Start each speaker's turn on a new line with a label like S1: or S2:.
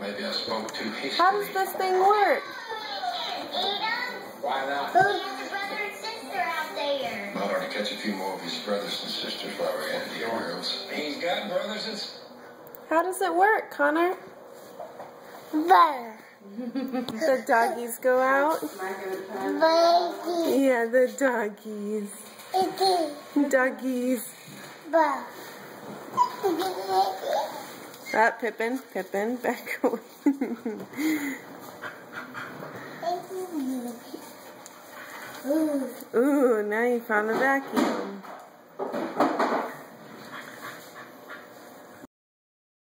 S1: Maybe I spoke too hastily.
S2: How does this thing work?
S1: Why not?
S3: Who has a brother and sister out there?
S1: Might ought to catch a few more of his brothers and sisters while we're at it, girls. He's got brothers and sisters.
S2: How does it work, Connor?
S3: Brother.
S2: The doggies go out?
S3: Baby.
S2: Yeah, the doggies. Doggies.
S3: Doggies.
S2: Ah, Pippin, Pippin, back away.
S3: Ooh.
S2: Ooh, now you found the vacuum.